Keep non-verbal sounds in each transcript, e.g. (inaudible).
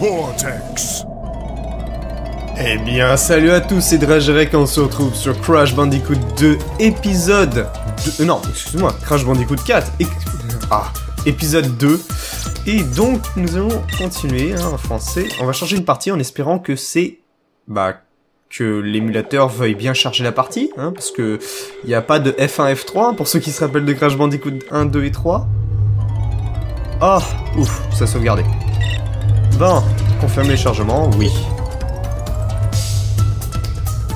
cortex. Eh bien, salut à tous, c'est Dragerek, on se retrouve sur Crash Bandicoot 2, épisode... deux- euh, non, excuse-moi, Crash Bandicoot 4, ex- ah, épisode 2. Et donc, nous allons continuer hein, en français. On va changer une partie en espérant que c'est... Bah, que l'émulateur veuille bien charger la partie, hein, parce que il n'y a pas de F1, F3, pour ceux qui se rappellent de Crash Bandicoot 1, 2 et 3. Ah, ouf, ça a sauvegardé. Bon, confirmer le chargement, oui.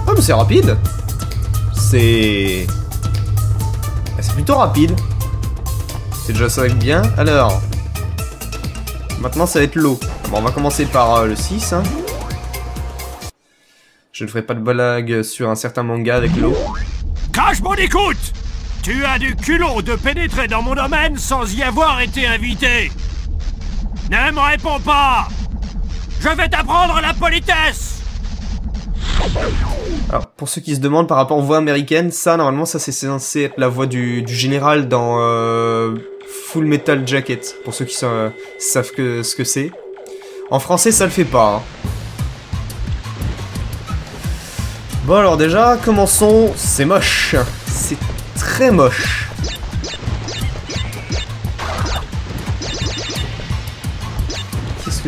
Ah mais c'est rapide C'est... C'est plutôt rapide. C'est déjà ça être bien. Alors... Maintenant ça va être l'eau. Bon on va commencer par euh, le 6. Hein. Je ne ferai pas de blague sur un certain manga avec l'eau. Crash Bandicoot Tu as du culot de pénétrer dans mon domaine sans y avoir été invité Ne me réponds pas Je vais t'apprendre la politesse Alors pour ceux qui se demandent par rapport aux voix américaines, ça normalement ça c'est censé être la voix du, général dans euh, Full Metal Jacket. Pour ceux qui euh, savent que, ce que c'est. En français ça le fait pas. hein. Bon alors déjà, commençons. C'est moche. C'est très moche.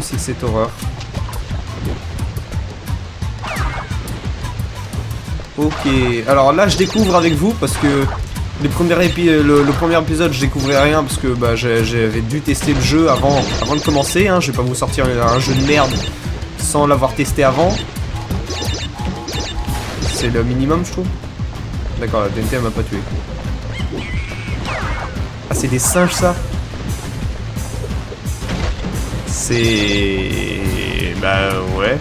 C'est cette horreur Ok, alors là je découvre avec vous parce que épi- le, premier épisode je découvrais rien parce que bah, j'avais dû tester le jeu avant, de commencer, hein. je vais pas vous sortir un jeu de merde sans l'avoir testé avant. C'est le minimum je trouve. D'accord, la elle m'a pas tué. Ah c'est des singes ça? C'est... Bah ouais.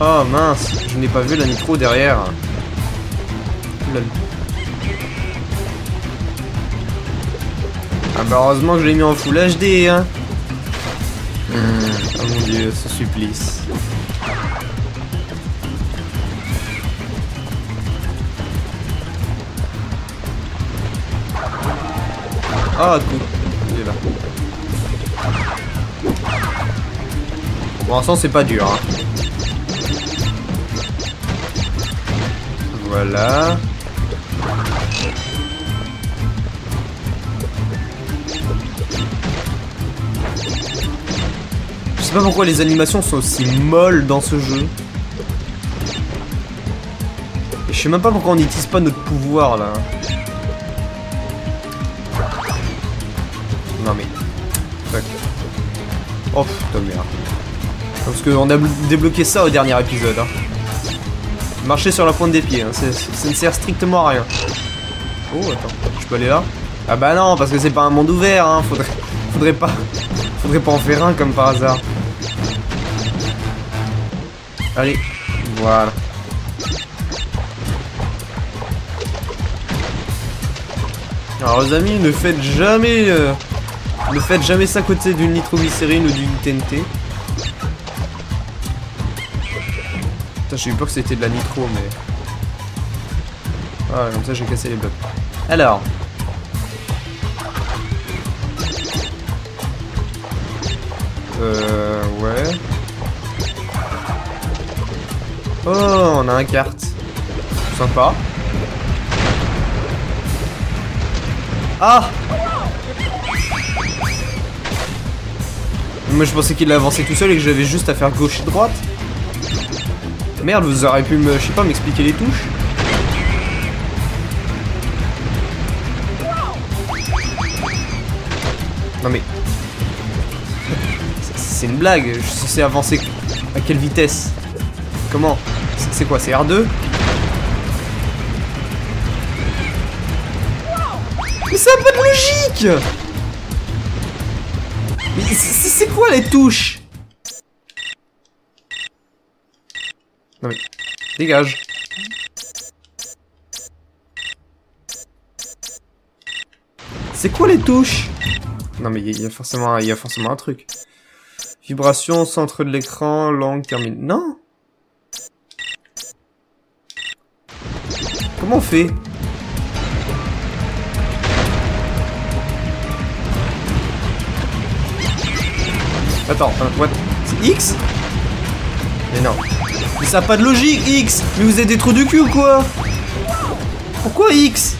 Oh mince, je n'ai pas vu la nitro derrière. Lol. Ah bah heureusement que je l'ai mis en full HD hein. Oh mon dieu, ce supplice. Ah il Pour l'instant c'est pas dur hein. Voilà. Je sais pas pourquoi les animations sont aussi molles dans ce jeu. Et je sais même pas pourquoi on n'utilise pas notre pouvoir là. Non mais. Oh putain de merde. Parce qu'on a bl- débloqué ça au dernier épisode. Hein. Marcher sur la pointe des pieds, hein, ça ne sert strictement à rien. Oh, attends, je peux aller là? Ah bah non, parce que c'est pas un monde ouvert, hein, faudrait, faudrait pas, faudrait pas en faire un comme par hasard. Allez, voilà. Alors les amis, ne faites jamais, euh, ne faites jamais ça côté d'une nitroglycérine ou d'une TNT. J'ai eu peur que c'était de la nitro, mais... Ah, comme ça j'ai cassé les blocs. Alors... Euh... Ouais... Oh, on a un carte. Sympa. Ah Moi je pensais qu'il avançait tout seul et que j'avais juste à faire gauche et droite. Merde, vous auriez pu me, je m'expliquer les touches. Non mais... C'est- une blague, je suis avancer à quelle vitesse? Comment? C'est- quoi, c'est R2 Mais ça a pas de logique! Mais c'est quoi les touches? Non mais... Dégage C'est quoi les touches? Non mais il y, a forcément, un truc. Vibration, centre de l'écran, langue, termine. Non Comment on fait? Attends, euh, what? C'est X? Mais non. Mais ça n'a pas de logique, X. Mais vous êtes des trous de cul ou quoi Pourquoi X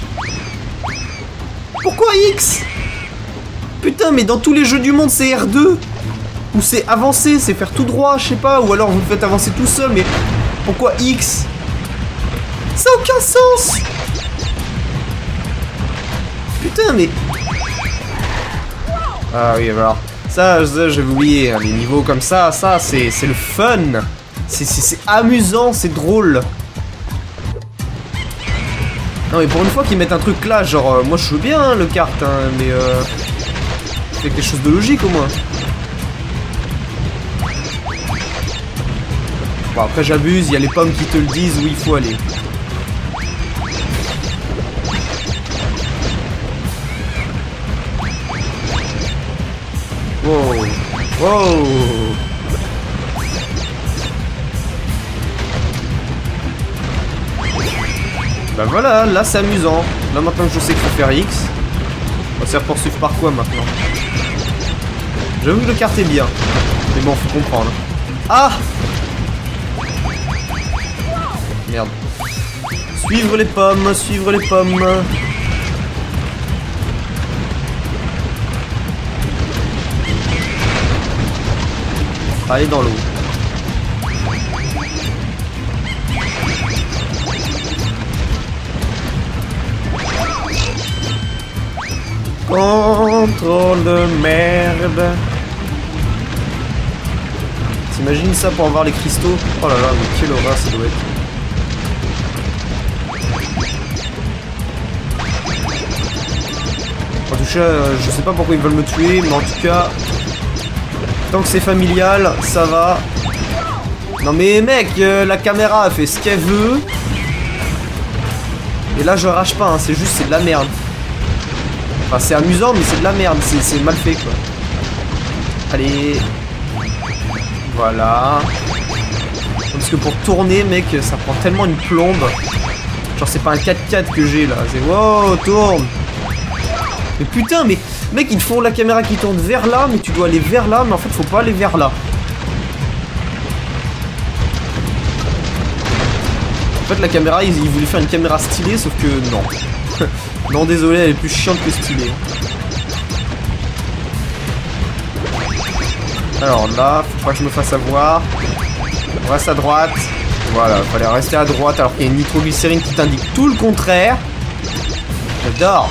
Pourquoi X Putain, mais dans tous les jeux du monde, c'est R2 Ou c'est avancer, c'est faire tout droit, je sais pas, ou alors vous faites avancer tout seul, mais pourquoi X Ça n'a aucun sens. Putain, mais... Ah oui, alors... Ça, ça j'avais oublié, hein, les niveaux comme ça, ça, c'est le fun C'est amusant, c'est drôle Non mais pour une fois qu'ils mettent un truc là, genre, euh, moi je joue bien hein, le kart, hein, mais euh... Fait quelque chose de logique au moins. Bon après j'abuse, il y a les pommes qui te le disent où il faut aller. Wow. Wow. Bah voilà, là c'est amusant. Là maintenant que je sais qu'il faut faire X, on va se poursuivre par quoi maintenant J'avoue que le kart est bien. Mais bon, faut comprendre. Ah Merde. Suivre les pommes, suivre les pommes. Allez dans l'eau. Contrôle de merde. T'imagines ça pour avoir les cristaux? Oh là là, mais quelle horreur ça doit être. En tout cas, euh, je sais pas pourquoi ils veulent me tuer, mais en tout cas, tant que c'est familial, ça va. Non mais mec, euh, la caméra a fait ce qu'elle veut. Et là je rage pas, hein, c'est juste c'est de la merde. Enfin c'est amusant mais c'est de la merde, c'est mal fait quoi. Allez. Voilà. Parce que pour tourner mec, ça prend tellement une plombe. Genre c'est pas un 4x4 que j'ai là, c'est wow, tourne. Mais putain, mais mec, ils font la caméra qui tourne vers là, mais tu dois aller vers là, mais en fait, faut pas aller vers là. En fait, la caméra, ils, voulaient faire une caméra stylée, sauf que non. (laughs) non, désolé, elle est plus chiante que stylée. Alors là, faut pas que je me fasse avoir. On reste à droite. Voilà, fallait rester à droite alors qu'il y a une nitroglycérine qui t'indique tout le contraire. J'adore.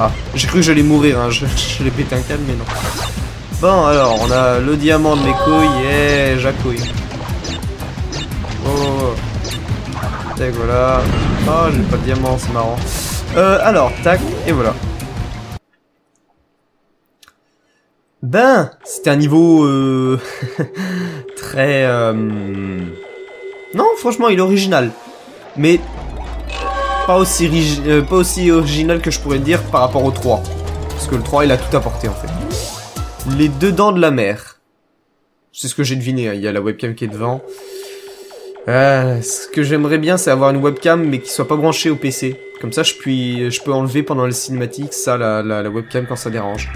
Ah, j'ai cru que j'allais mourir, hein. je, l'ai pété un mais non. Bon, alors, on a le diamant de mes couilles, et Tac, voilà. Oh, j'ai pas de diamant, c'est marrant. Euh, alors, tac, et voilà. Ben, c'était un niveau euh, (laughs) très... Euh... Non, franchement, il est original. Mais pas aussi, euh, pas aussi original que je pourrais dire par rapport au 3. Parce que le 3, il a tout apporté en fait. Les deux dents de la mer. C'est ce que j'ai deviné, hein. il y a la webcam qui est devant. Euh, ce que j'aimerais bien, c'est avoir une webcam, mais qui soit pas branchée au PC. Comme ça, je, puis, je peux enlever pendant les cinématiques, ça, la, la webcam, quand ça dérange.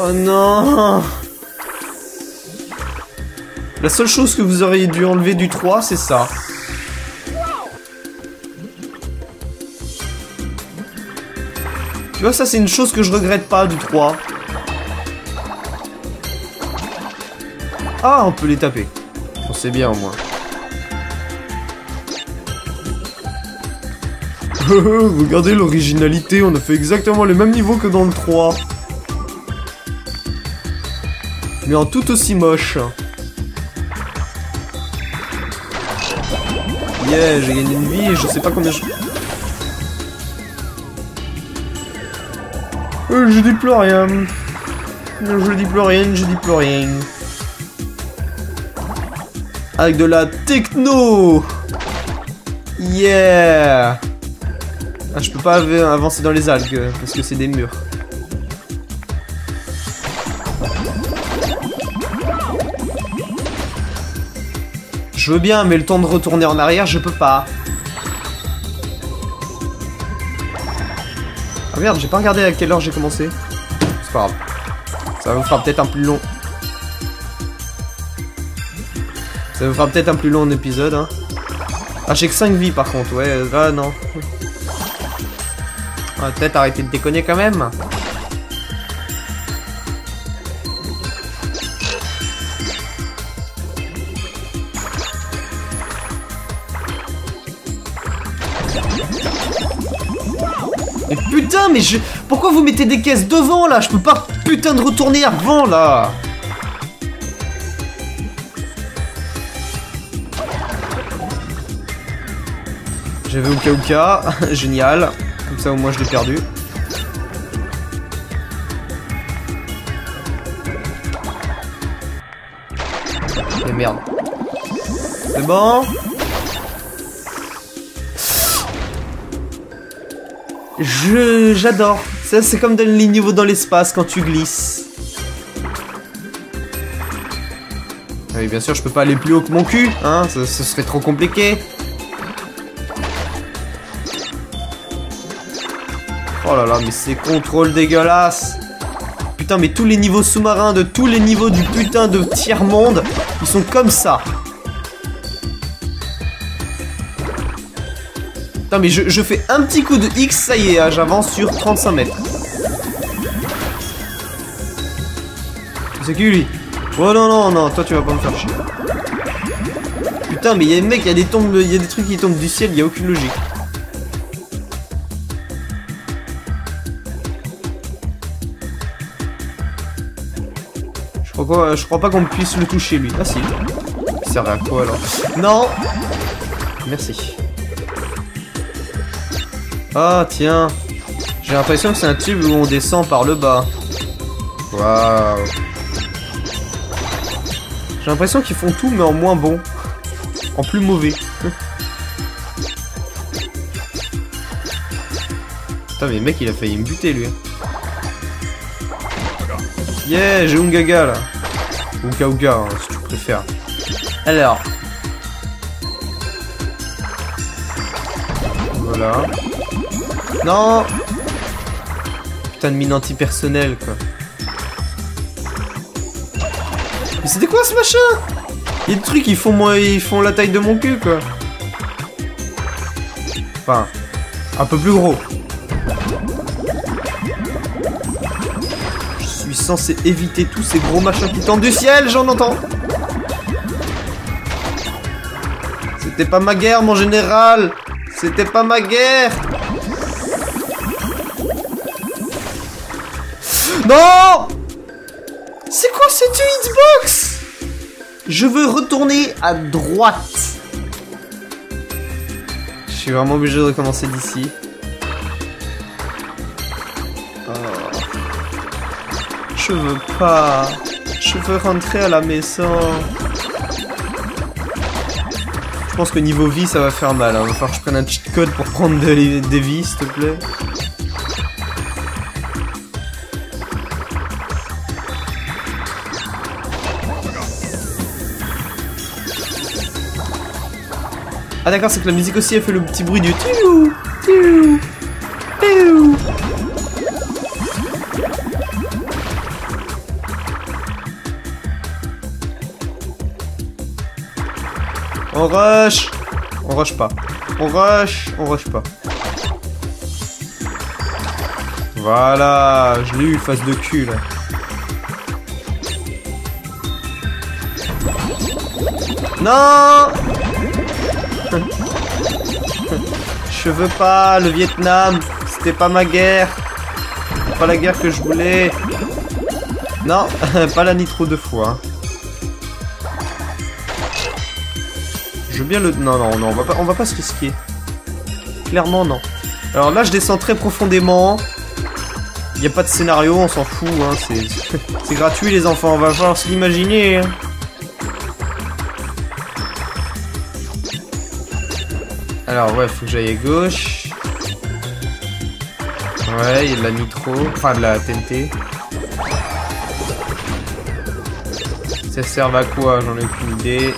Oh non La seule chose que vous auriez dû enlever du 3, c'est ça. Tu vois, ça c'est une chose que je regrette pas du 3. Ah, on peut les taper. On sait bien au moins. (laughs) Regardez l'originalité, on a fait exactement le même niveau que dans le 3. Mais en tout aussi moche. Yeah, j'ai gagné une vie et je sais pas combien je... Euh, je dis plus rien. Je dis plus rien, je dis plus rien. Avec de la techno Yeah ah, Je peux pas avancer dans les algues parce que c'est des murs. Je veux bien, mais le temps de retourner en arrière, je peux pas. Merde, j'ai pas regardé à quelle heure j'ai commencé. C'est pas grave. Ça vous fera peut-être un plus long. Ça vous fera peut-être un plus long épisode, hein. Ah, j'ai que 5 vies par contre, ouais, là non. On va peut-être arrêter de déconner quand même. Mais putain, mais je... Pourquoi vous mettez des caisses devant, là? Je peux pas putain de retourner avant, là J'avais Uka, (laughs) génial. Comme ça, au moins, je l'ai perdu. Mais merde. C'est bon Je... J'adore. Ça, c'est comme dans les niveaux dans l'espace quand tu glisses. Oui, bien sûr, je peux pas aller plus haut que mon cul, hein, ce serait trop compliqué. Oh là là, mais c'est contrôle dégueulasse. Putain, mais tous les niveaux sous-marins de tous les niveaux du putain de tiers-monde, ils sont comme ça. Putain, mais je, je, fais un petit coup de X, ça y est, hein, j'avance sur 35 mètres. C'est qui lui? Oh non, non, non, toi tu vas pas me faire chier. Putain, mais il y a des mecs, il y a des tombes, des trucs qui tombent du ciel, il y a aucune logique. Je crois, pas qu'on puisse le toucher lui. Ah si. Il sert à quoi alors Non Merci. Ah tiens. J'ai l'impression que c'est un tube où on descend par le bas. Waouh. J'ai l'impression qu'ils font tout mais en moins bon. En plus mauvais. (laughs) Putain mais mec il a failli me buter lui. Yeah, j'ai Ungaga là. Ouka Ouka, hein, si tu préfères. Alors. Voilà. Non Putain de mine antipersonnelle quoi. Mais c'était quoi ce machin? Il y a des trucs qui font moi ils font la taille de mon cul quoi. Enfin, un peu plus gros. Censé éviter tous ces gros machins qui tombent du ciel, j'en entends. C'était pas ma guerre, mon général. C'était pas ma guerre. Non C'est quoi cette hitbox? Je veux retourner à droite. Je suis vraiment obligé de recommencer d'ici. Je veux pas. Je veux rentrer à la maison. Je pense que niveau vie, ça va faire mal. Hein. Il va falloir que je prenne un cheat code pour prendre des, vies, s'il te plaît. Ah d'accord, c'est que la musique aussi, elle fait le petit bruit du tiou, tiou. On rush On rush pas. On rush, on rush pas. Voilà, je l'ai eu, face de cul, là. Non (laughs) Je veux pas, le Vietnam, c'était pas ma guerre. Pas la guerre que je voulais. Non, (laughs) pas la nitro deux fois. Hein. Je bien le... Non, non, non, on va pas, va pas se risquer. Clairement, non. Alors là, je descends très profondément. Il a pas de scénario, on s'en fout. Hein. C'est (laughs) gratuit, les enfants. On va falloir se l'imaginer. Hein. Alors, ouais, faut que j'aille à gauche. Ouais, il y a de la nitro. Enfin, de la TNT. Ça sert à quoi? J'en ai aucune idée.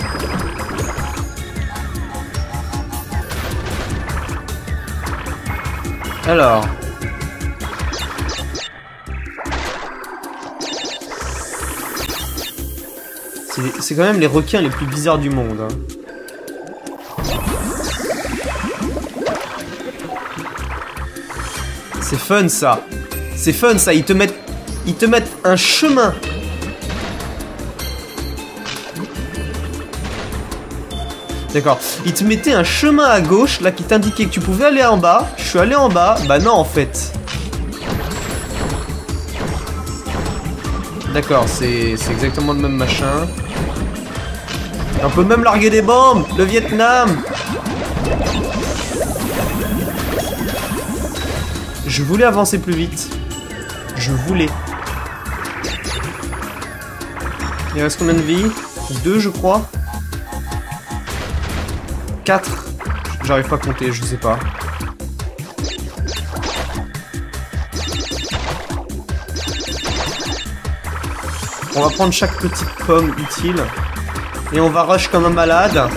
Alors. C'est quand même les requins les plus bizarres du monde. Hein. C'est fun ça. C'est fun ça. Ils te mettent, ils te mettent un chemin D'accord. Ils te mettaient un chemin à gauche là qui t'indiquait que tu pouvais aller en bas. Je suis allé en bas. Bah non en fait. D'accord, c'est exactement le même machin. On peut même larguer des bombes Le Vietnam Je voulais avancer plus vite. Je voulais. Il reste combien de vies? Deux, je crois. Quatre. J'arrive pas à compter, je sais pas. On va prendre chaque petite pomme utile. Et on va rush comme un malade.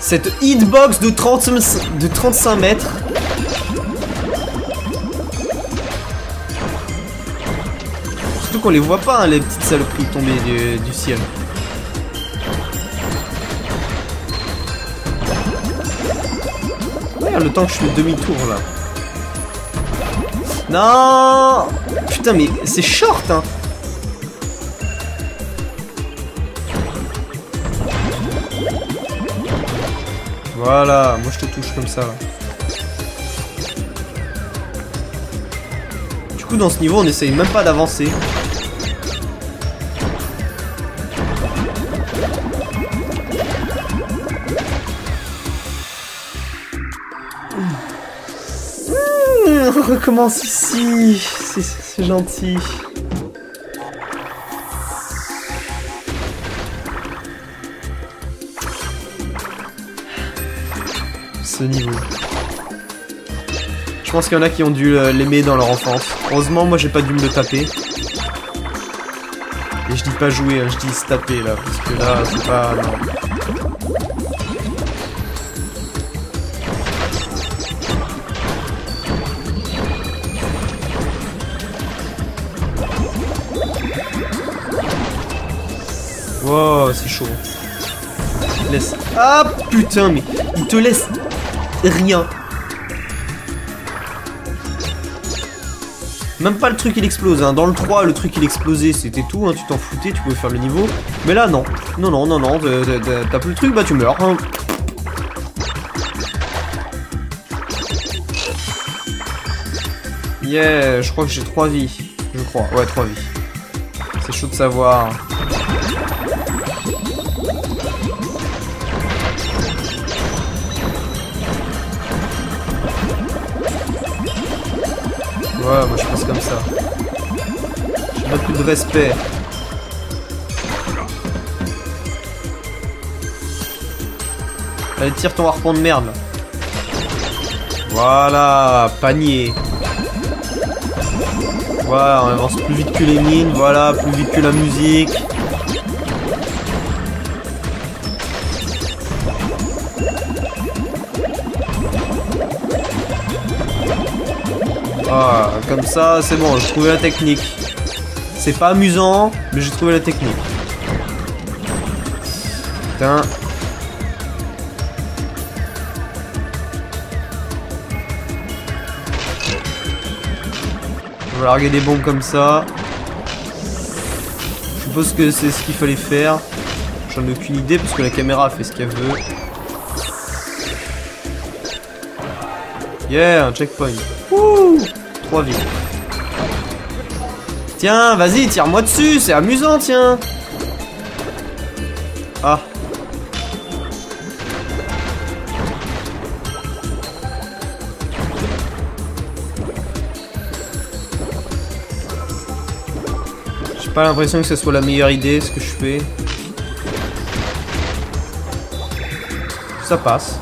Cette hitbox de, 30, de 35 mètres. Qu'on les voit pas, hein, les petites saloperies tombées du, ciel. Le temps que je fais demi-tour là. Non Putain mais c'est short hein Voilà, moi je te touche comme ça. Du coup dans ce niveau on essaye même pas d'avancer. On recommence ici. C'est- gentil. Ce niveau. Je pense qu'il y en a qui ont dû euh, l'aimer dans leur enfance. Heureusement, moi j'ai pas dû me le taper. Et je dis pas jouer, hein, je dis se taper là, parce que là c'est pas. Wow, c'est chaud. Laisse. Ah putain, mais il te laisse rien. Même pas le truc il explose. Hein. Dans le 3, le truc il explosait, c'était tout. Hein. Tu t'en foutais, tu pouvais faire le niveau. Mais là, non. Non, non, non, non. T'as plus le truc, bah tu meurs. hein. Yeah, je crois que j'ai 3 vies. Je crois. Ouais, 3 vies. C'est chaud de savoir. Respect. Allez, tire ton harpon de merde. là. Voilà, panier. Voilà, on avance plus vite que les mines, voilà, plus vite que la musique. Ah, comme ça, c'est bon, j'ai trouvé la technique. C'est pas amusant, mais j'ai trouvé la technique. Putain. On va larguer des bombes comme ça. Je suppose que c'est ce qu'il fallait faire. J'en ai aucune idée parce que la caméra fait ce qu'elle veut. Yeah, un checkpoint. Wouh 3 vies. Tiens, vas-y, tire-moi dessus, c'est amusant, tiens. Ah. J'ai pas l'impression que ce soit la meilleure idée ce que je fais. Ça passe.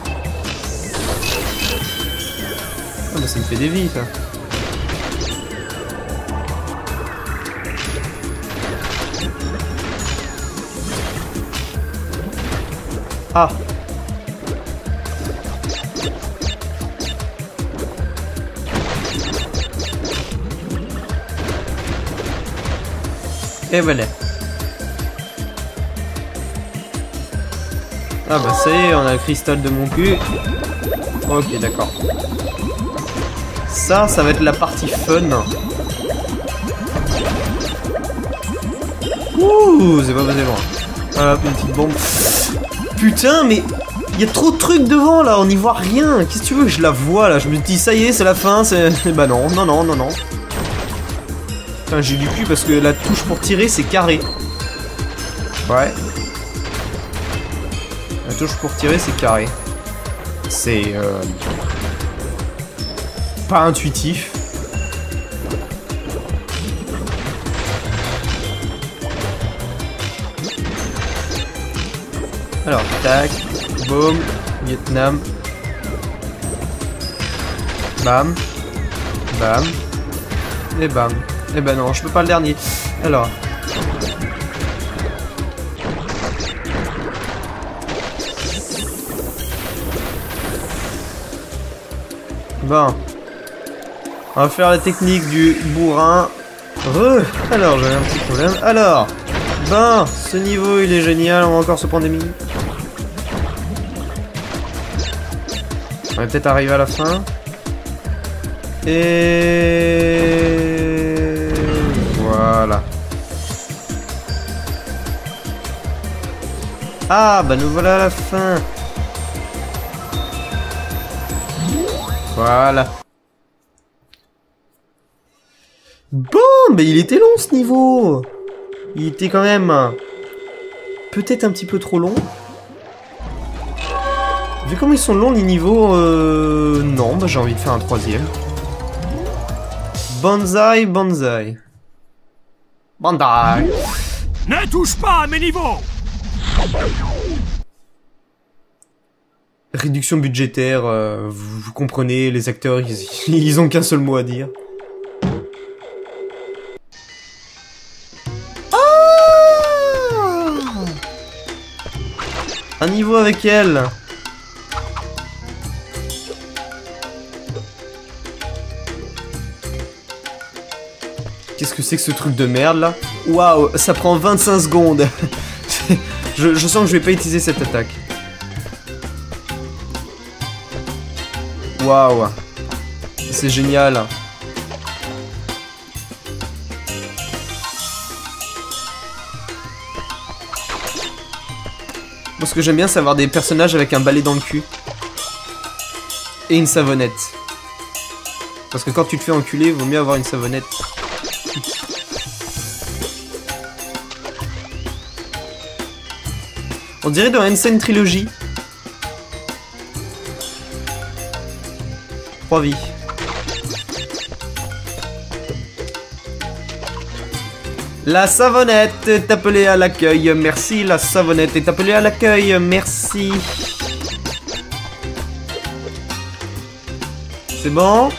Ah bah ça me fait des vies ça. Ah eh ben, Et voilà. Ah bah ça y est, on a le cristal de mon cul. Ok, d'accord. Ça, ça va être la partie fun. Ouh, c'est pas possible. Voilà, une petite bombe. Putain, mais il y a trop de trucs devant là, on n'y voit rien. Qu'est-ce que tu veux je la vois là? Je me dis, ça y est, c'est la fin. C'est... Bah non, non, non, non, non. Enfin, j'ai du cul parce que la touche pour tirer, c'est carré. Ouais. La touche pour tirer, c'est carré. C'est... Euh... Pas intuitif. Alors, tac, boum, Vietnam. Bam. Bam. Et bam. Eh ben non, je peux pas le dernier. Alors. Bon. On va faire la technique du bourrin. Alors, j'avais un petit problème. Alors. Ben, ce niveau il est génial, on va encore se prendre des minutes. On va peut-être arriver à la fin. Et voilà. Ah, bah nous voilà à la fin. Voilà. Bon, mais il était long ce niveau. Il était quand même peut-être un petit peu trop long. Vu comment ils sont longs les niveaux, euh... non, bah j'ai envie de faire un troisième. Banzai, banzai. Banzai. Ne touche pas à mes niveaux Réduction budgétaire, euh, vous, vous, comprenez, les acteurs, ils, (laughs) ils ont qu'un seul mot à dire. Un niveau avec elle Qu'est-ce que c'est que ce truc de merde là Waouh, ça prend 25 secondes (laughs) je, sens que je vais pas utiliser cette attaque. Waouh C'est génial Moi, ce que j'aime bien, c'est avoir des personnages avec un balai dans le cul. Et une savonnette. Parce que quand tu te fais enculer, il vaut mieux avoir une savonnette. On dirait dans Insane Trilogy. 3 vies. La savonnette est appelée à l'accueil. Merci, la savonnette est appelée à l'accueil. Merci. C'est bon?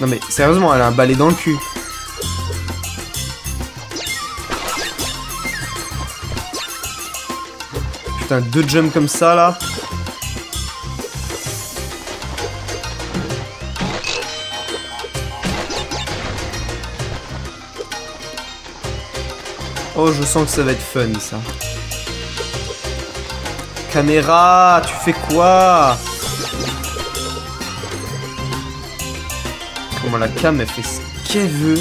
Non mais sérieusement, elle a un balai dans le cul. Putain, deux jumps comme ça là. Oh, je sens que ça va être fun ça. Caméra, tu fais quoi? Comment la cam elle fait ce qu'elle veut.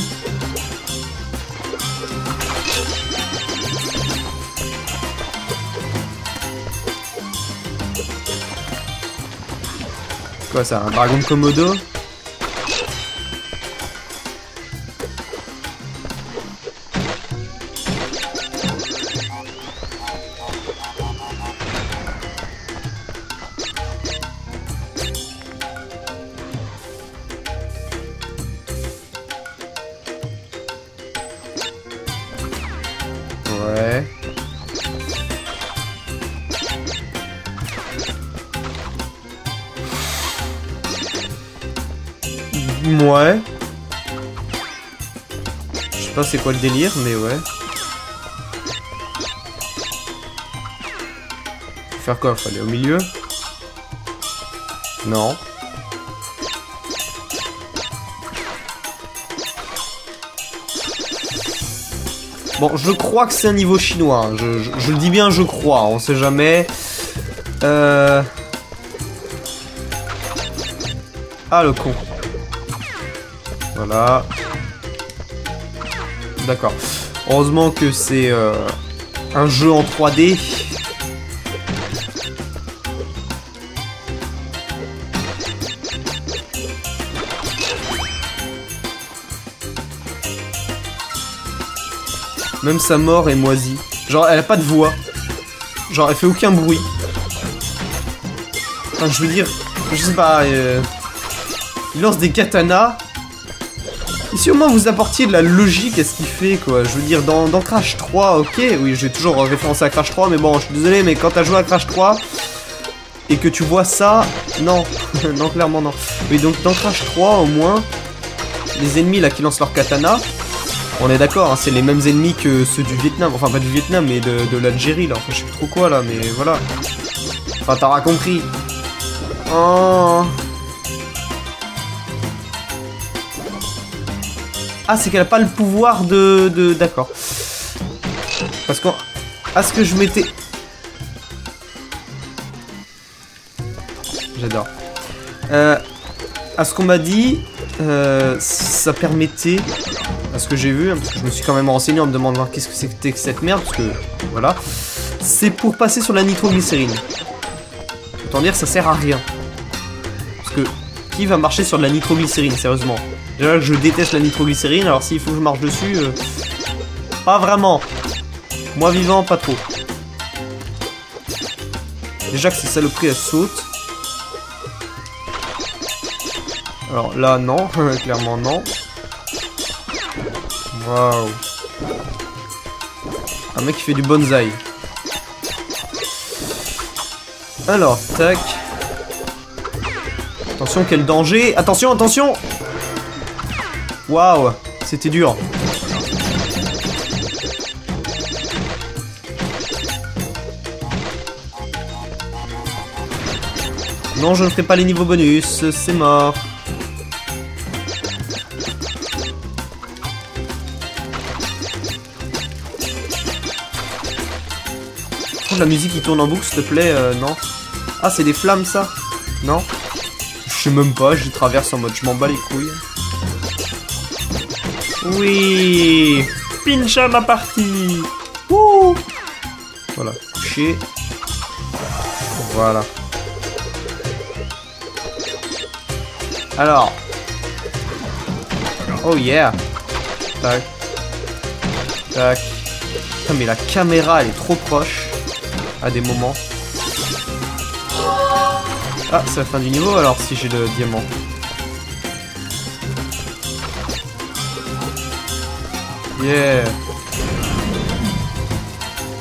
Quoi ça Un dragon de Komodo? Ouais. Je sais pas c'est quoi le délire, mais ouais. Faire quoi? Faut aller au milieu? Non. Bon, je crois que c'est un niveau chinois. Hein. Je, je, le dis bien, je crois. On sait jamais. Euh... Ah, le con. Voilà. D'accord. Heureusement que c'est euh, un jeu en 3D. Même sa mort est moisie. Genre, elle a pas de voix. Genre, elle fait aucun bruit. Enfin, je veux dire, je sais pas. euh, Il lance des katanas. Si au moins vous apportiez de la logique à ce qu'il fait, quoi. Je veux dire, dans, Crash 3, ok, oui, j'ai toujours référencé à Crash 3, mais bon, je suis désolé, mais quand t'as joué à Crash 3 et que tu vois ça, non, (laughs) non, clairement non. Oui, donc dans Crash 3, au moins, les ennemis là qui lancent leur katana, on est d'accord, hein, c'est les mêmes ennemis que ceux du Vietnam, enfin pas du Vietnam, mais de, de l'Algérie là, enfin je sais plus trop quoi là, mais voilà. Enfin t'auras compris. Oh. Ah, c'est qu'elle a pas le pouvoir de... D'accord. Parce qu'à à ce que je m'étais... J'adore. Euh, à ce qu'on m'a dit, euh, ça permettait, à ce que j'ai vu, hein, que je me suis quand même renseigné en me demandant qu'est-ce que c'était que cette merde, parce que, voilà, c'est pour passer sur la nitroglycérine. Autant dire, ça sert à rien. Parce que, qui va marcher sur de la nitroglycérine, sérieusement? Déjà que je déteste la nitroglycérine, alors s'il faut que je marche dessus, euh, pas vraiment. Moi vivant, pas trop. Déjà que ces saloperies elles sautent. Alors là, non, (laughs) clairement non. Waouh. Un mec qui fait du bonsaï. Alors, tac. Attention, quel danger. Attention, attention Waouh, c'était dur. Non, je ne ferai pas les niveaux bonus, c'est mort. Oh, la musique qui tourne en boucle, s'il te plaît, euh, non. Ah, c'est des flammes, ça Non Je sais même pas, j'y traverse en mode je m'en bats les couilles. Oui Pincha ma partie Wouh Voilà, touché. Voilà. Alors. Oh yeah Tac. Tac. Putain, mais la caméra, elle est trop proche. À des moments. Ah, c'est la fin du niveau alors si j'ai le diamant.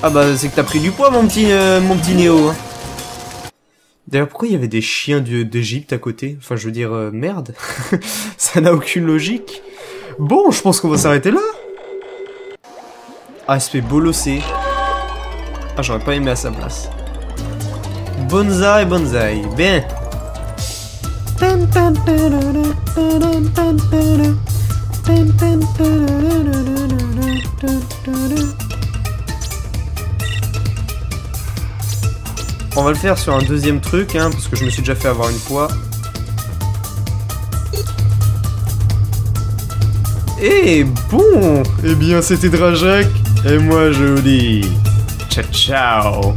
Ah bah c'est que t'as pris du poids mon petit euh, mon petit Néo. hein. D'ailleurs pourquoi il y avait des chiens d'Égypte à côté? Enfin je veux dire euh, merde. (laughs) Ça n'a aucune logique. Bon je pense qu'on va s'arrêter là. Ah, fait bolosser. Ah, j'aurais pas aimé à sa place. Bonsaï, bonsaï. Bien. On va le faire sur un deuxième truc, hein, parce que je me suis déjà fait avoir une fois. Et bon, eh bien c'était Drajac, et moi je vous dis ciao ciao